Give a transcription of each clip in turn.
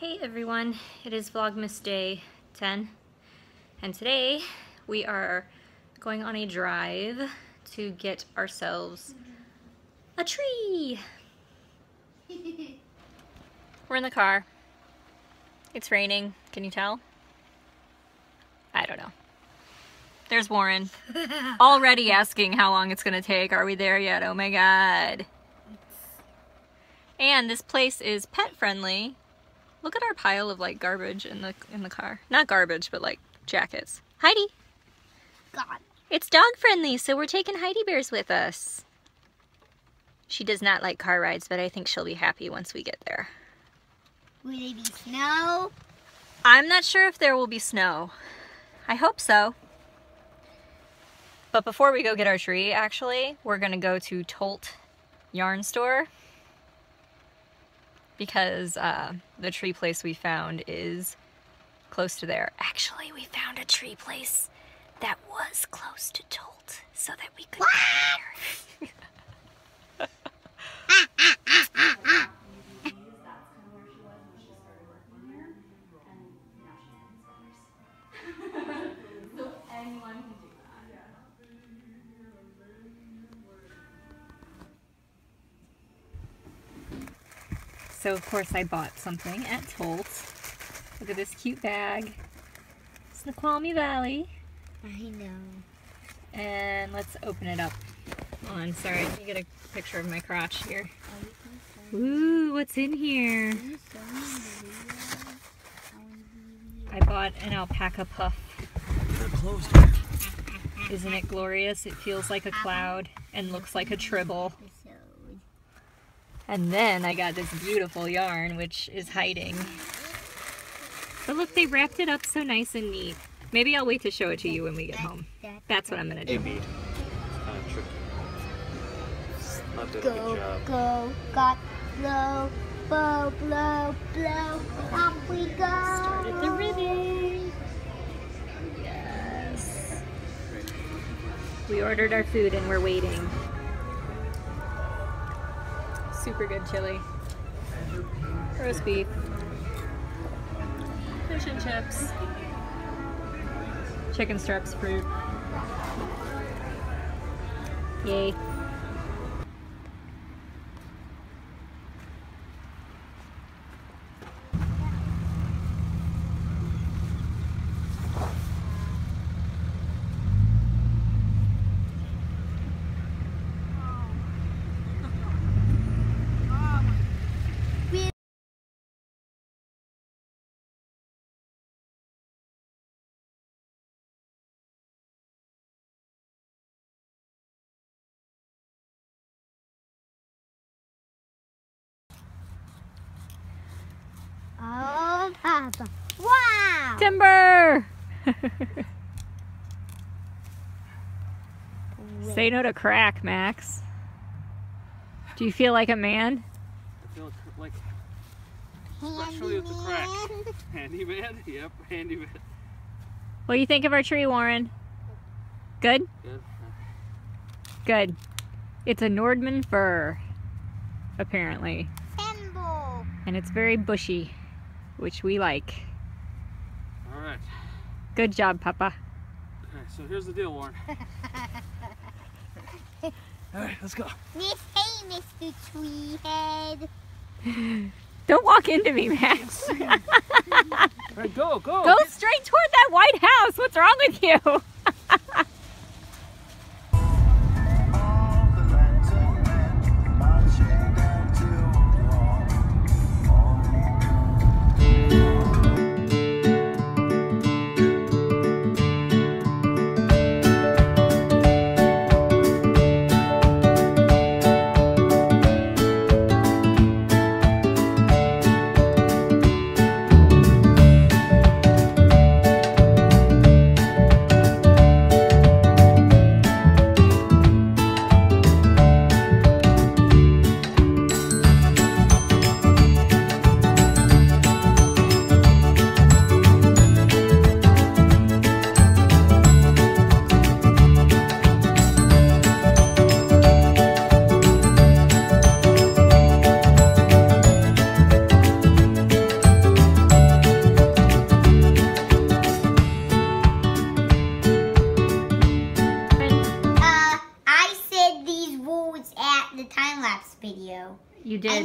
Hey everyone, it is Vlogmas Day 10 and today we are going on a drive to get ourselves a tree. We're in the car. It's raining. Can you tell? I don't know. There's Warren. Already asking how long it's gonna take. Are we there yet? Oh my god. And this place is pet friendly. Look at our pile of like garbage in the in the car. Not garbage, but like jackets. Heidi. God. It's dog friendly, so we're taking Heidi Bears with us. She does not like car rides, but I think she'll be happy once we get there. Will there be snow? I'm not sure if there will be snow. I hope so. But before we go get our tree, actually, we're gonna go to Tolt Yarn Store because uh, the tree place we found is close to there. Actually, we found a tree place that was close to Tolt so that we could go there. So of course I bought something at Tolt. Look at this cute bag. It's Snoqualmie Valley. I know. And let's open it up. Hold on, sorry, let me get a picture of my crotch here. Ooh, what's in here? I bought an alpaca puff. Isn't it glorious? It feels like a cloud and looks like a tribble. And then I got this beautiful yarn, which is hiding. But look, they wrapped it up so nice and neat. Maybe I'll wait to show it to you when we get home. That's what I'm gonna do. Maybe. It's kind of tricky. Not doing Go, job. go, got, blow, blow, blow, blow. Up we go. Started the ribbon. Yes. We ordered our food and we're waiting. Super good chili. Roast beef. Fish and chips. Chicken strips fruit. Yay. Oh, Papa. Wow. Timber! Say no to crack, Max. Do you feel like a man? I feel like especially with the crack. Handyman. handyman. Yep, handyman. What do you think of our tree, Warren? Good? Good. Good. It's a Nordman fir, apparently. Symbol. And it's very bushy, which we like. All right. Good job, Papa. Okay, so here's the deal, Warren. All right, let's go. Miss, hey, Mr. Treehead. Don't walk into me, Max. All right, go, go. Go straight toward that White House. What's wrong with you?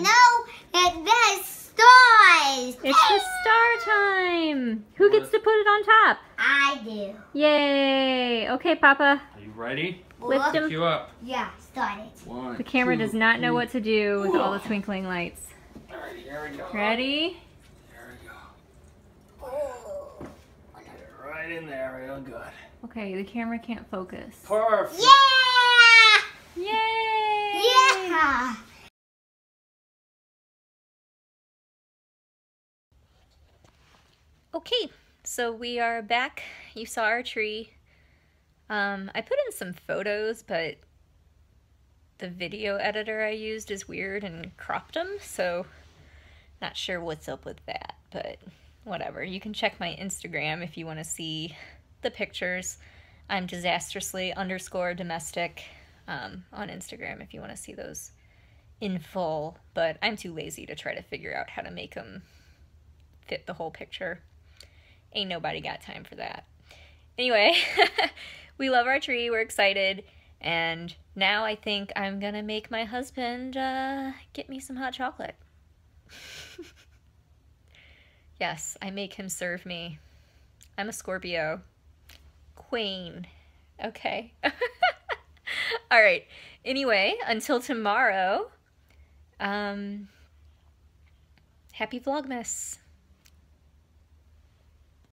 No, it there's stars. It's the star time. Who gets to put it on top? I do. Yay. Okay, Papa. Are you ready? Lift Look. him. You up. Yeah, start it. One. The camera two, does not know three. what to do with all the twinkling lights. All right, here we go. Ready? There we go. Get it right in there, real good. Okay, the camera can't focus. Perfect. Yeah! Yay! Yeah! Okay, so we are back. You saw our tree. Um, I put in some photos, but the video editor I used is weird and cropped them, so not sure what's up with that, but whatever. You can check my Instagram if you want to see the pictures. I'm disastrously underscore domestic um, on Instagram if you want to see those in full, but I'm too lazy to try to figure out how to make them fit the whole picture. Ain't nobody got time for that. Anyway, we love our tree. We're excited. And now I think I'm going to make my husband uh, get me some hot chocolate. yes, I make him serve me. I'm a Scorpio. Queen. Okay. All right. Anyway, until tomorrow, um, happy Vlogmas.